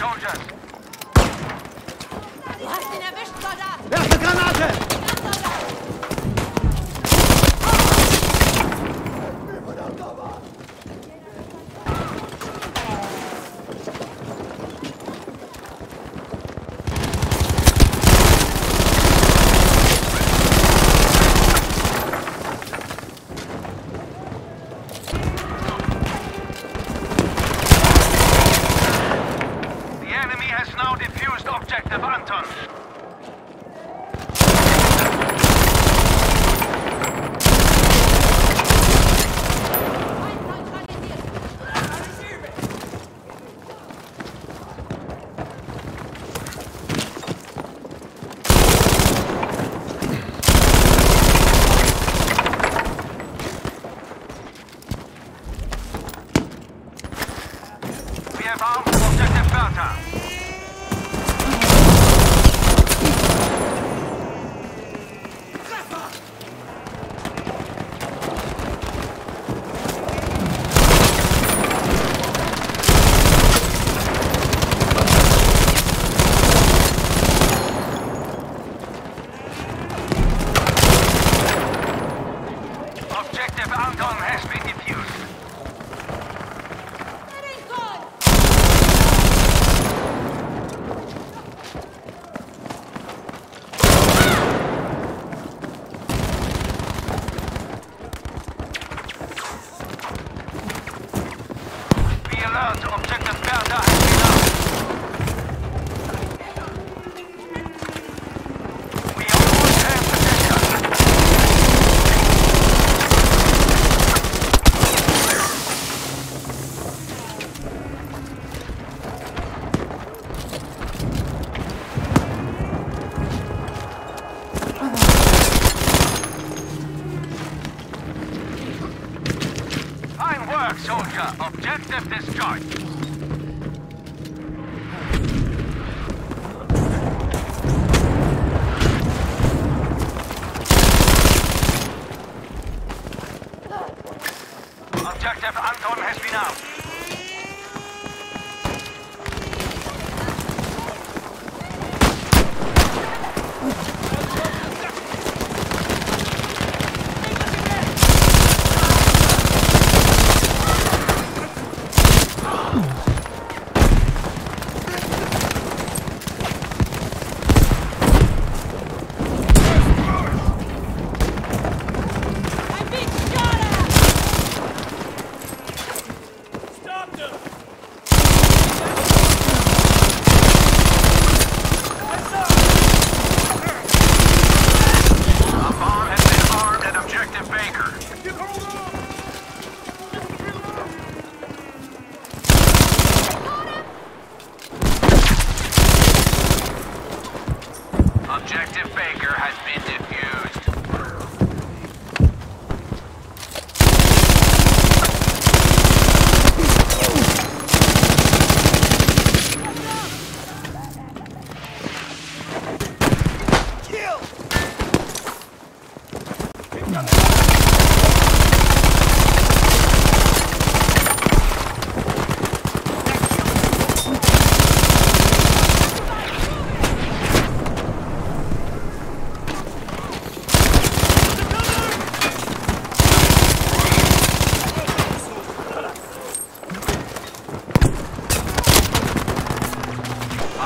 Du hast ihn erwischt, Soldat! Werfe Granate! Objective Delta. soldier, objective discharge. Objective Anton has been out. Objective Baker has been defeated.